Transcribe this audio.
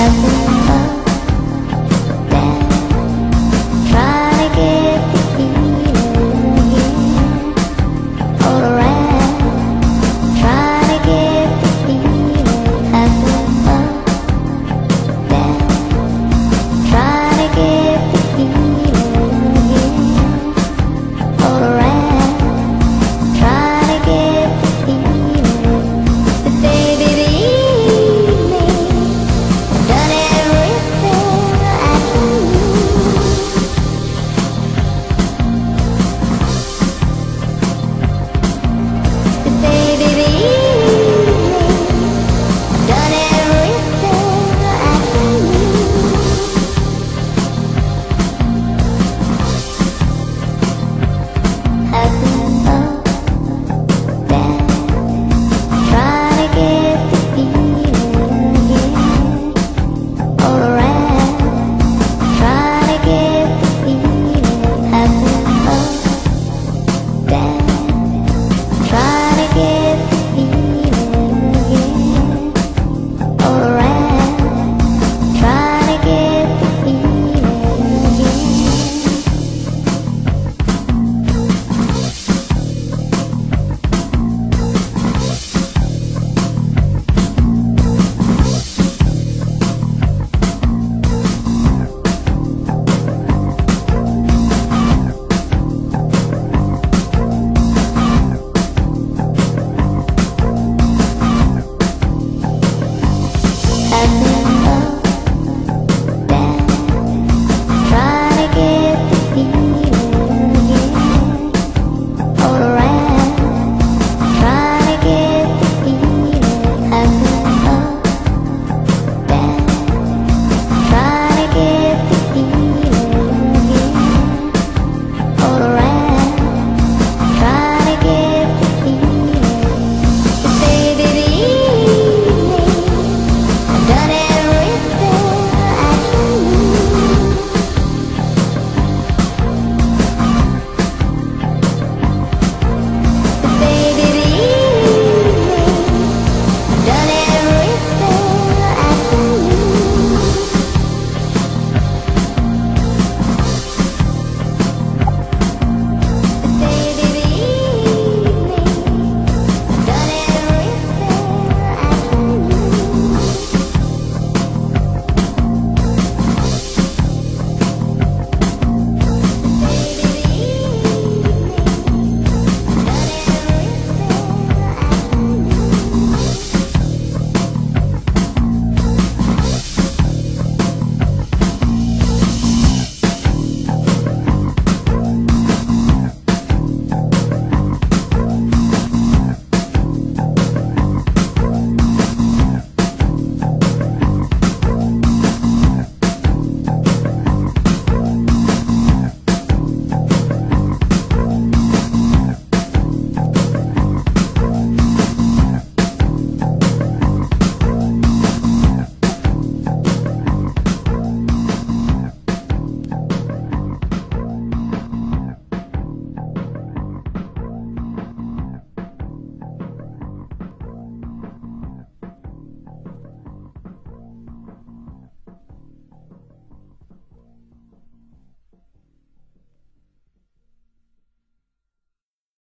Every